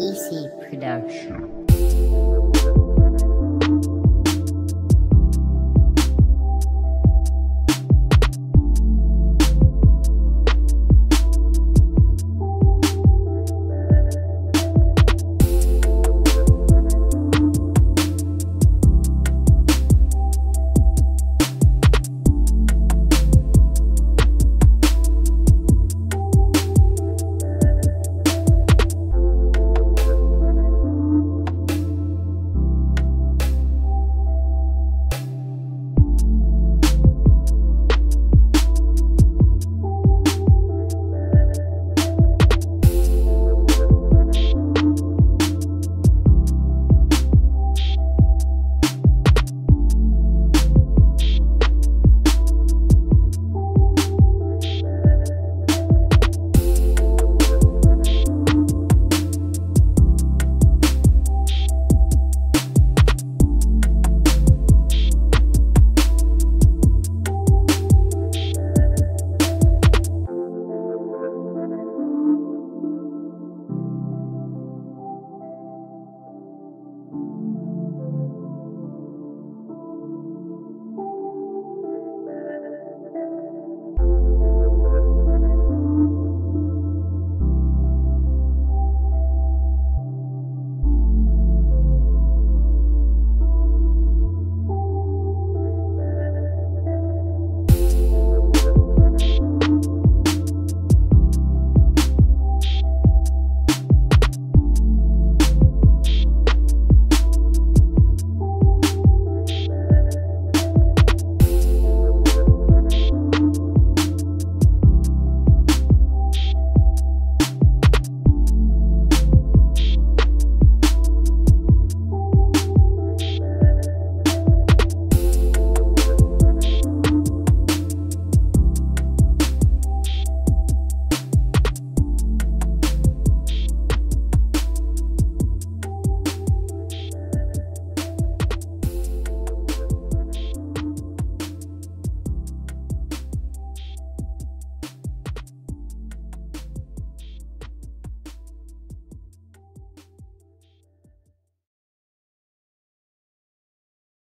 DC Production.